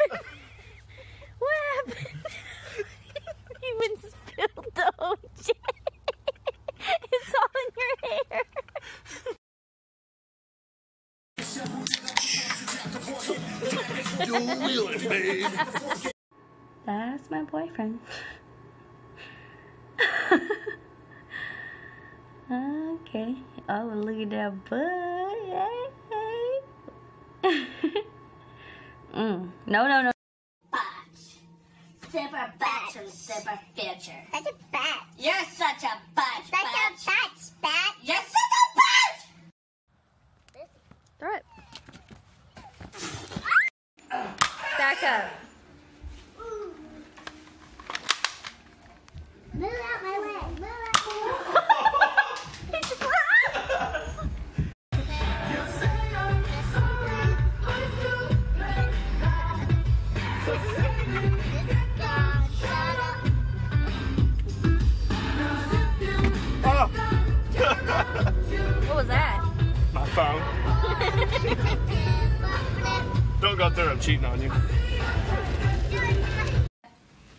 happened? What happened? you even spilled the OJ. it's all in your hair. You're. That's my boyfriend. okay. Oh, look at that butt. Mm. No, no, no. Batch. Super batch from Super Future. Such a bat. You're such a batch, Such batch. a bat, bat. You're such a batch! Throw it. Back up. Oh, What was that? my phone. Don't go through. I'm cheating on you.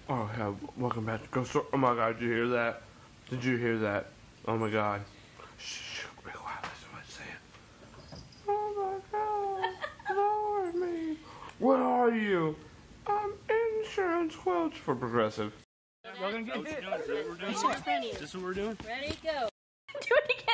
Oh, yeah. Welcome back to Ghost Story. Oh my God, did you hear that? Did you hear that? Oh my God. Shh, shh, be quiet. Listen to what it's saying. Oh my God. Lord me. What are you? I'm insurance quotes for Progressive. We're gonna get hit. This is what we're doing. This what we're doing. Ready, go. Do it again.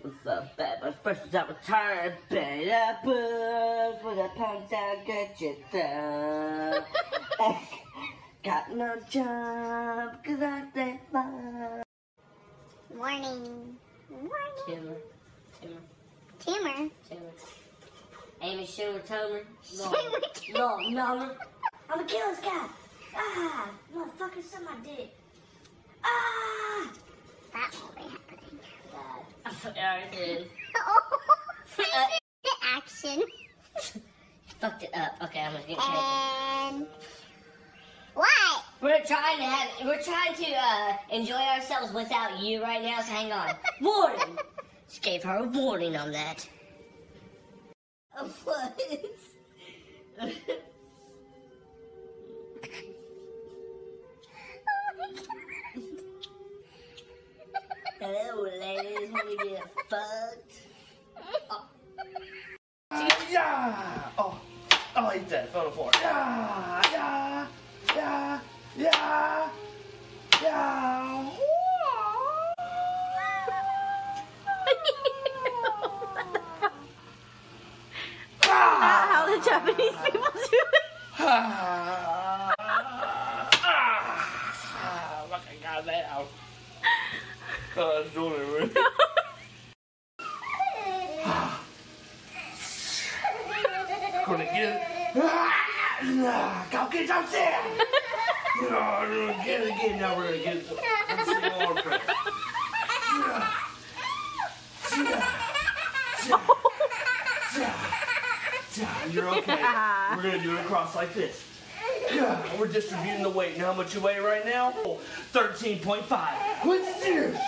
What's up, bad? My first is out retired. Better put with a pound down, get you down. Got no job, cause I stay fine. Morning. Morning. Timmer, Timmer, Tumor. Timmer. Amy Schumer, Tomer. No, Schumer, no, no. I'm a killer's guy. Ah, motherfucker, suck my dick. Ah! That won't be happening. God. I already did. the action. Fucked it up. Okay, I'm gonna get. And trying to have, we're trying to uh, enjoy ourselves without you right now, so hang on. Warning! Just gave her a warning on that. What? Hello, ladies. Wanna get fucked? Yeah! Oh, oh, eat that. Fell on the floor. Yeah! Yeah! Yeah! The Japanese people do it. Ah, ah, fucking got that out. Oh, that's doing it. Gonna get it. Ah, Go get some sand. No, it again. Now we're gonna get. Yeah. Yeah. You're okay. Uh-huh. We're gonna do it across like this. Yeah, we're distributing the weight. You know how much you weigh right now? 13.5. What's this?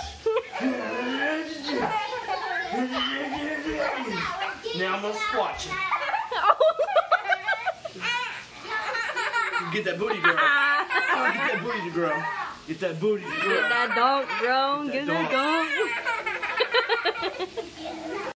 Now I'm gonna squat you. Get that booty girl. Oh, get that booty to grow. Get that booty to grow. Get that dog grown. Get that Get that dog.